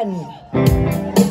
One.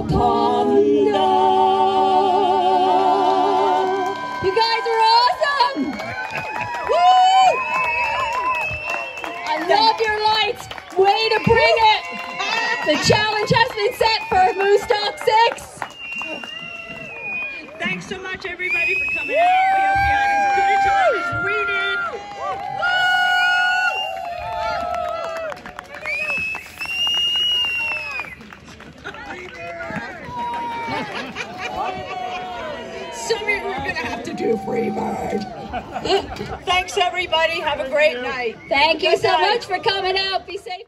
Love your lights. Way to bring it. The challenge has been set for Moosestock 6. Thanks so much, everybody, for coming out. Have to do Freebird. Thanks, everybody. Have a great night. Thank you Good so night. much for coming out. Be safe.